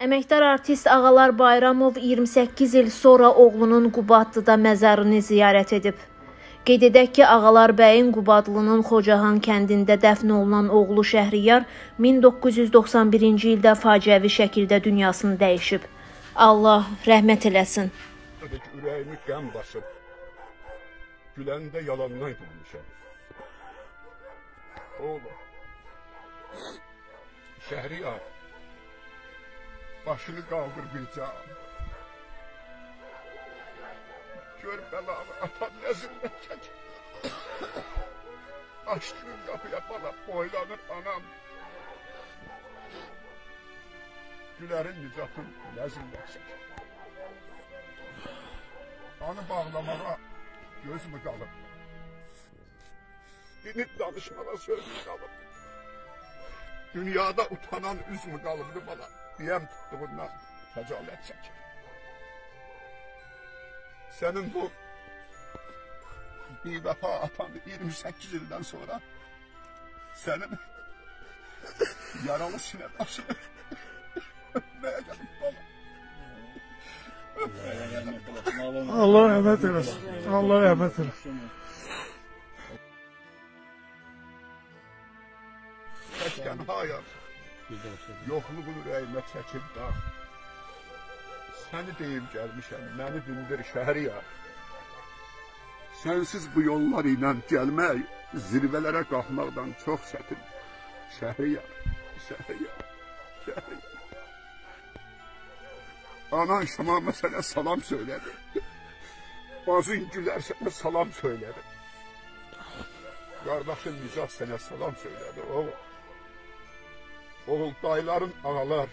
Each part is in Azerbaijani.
Əməkdar artist Ağalar Bayramov 28 il sonra oğlunun Qubadlıda məzarını ziyarət edib. Qeyd edək ki, Ağalar bəyin Qubadlının Xocahan kəndində dəfn olunan oğlu Şəhriyar 1991-ci ildə faciəvi şəkildə dünyasını dəyişib. Allah rəhmət eləsin. Ürəyimi qəm basıb. Güləndə yalandan gülmüşəm. Oğlum. Şəhriyar. Başını qaldır bir can. Gör bəlanı atan nəzirlə çəkir. Açdığın qapıya bala boylanır anam. Gülərin nicatın nəzirlə çəkir. Anı bağlamağa göz mü qalıb? Dinib danışmağa söz mü qalıb? Dünyada utanan üzmü kalırdı bana. Diyem tuttu bundan. Recalet çekir. Senin bu bir vefa atan 28 yıldan sonra senin yaralı sinedaşını öpmeye gelip bana. Allah rahmet eylesin. Allah rahmet eylesin. Təkən hayat yoxluğun ürəyimə çəkib dağ. Səni deyib gəlmişəm, məni dindir şəhriyar. Sənsiz bu yollar ilə gəlmək, zirvələrə qalxmaqdan çox çətin. Şəhriyar, şəhriyar, şəhriyar. Anan Şamama sənə salam söylədi. Bazın gülər sənə salam söylədi. Qardaşın Nicat sənə salam söylədi. Oğul, oğul dayıların ağalar,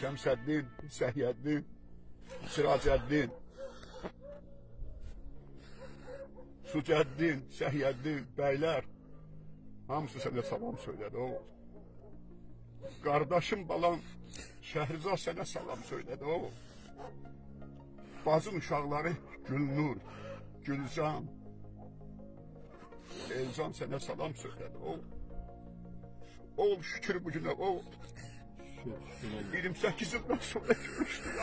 Şəmsəddin, Səhiyyəddin, Siracəddin, Sucəddin, Səhiyyəddin, bəylər, hamısı sənə salam söylədi oğul. Qardaşım balam Şəhrizad sənə salam söylədi oğul. Bacın uşaqları Gülnur, Gülcan, Elcan sənə salam söylədi oğul. Oğul şükür bu günə oğul. 28 ildən sonra görüşdük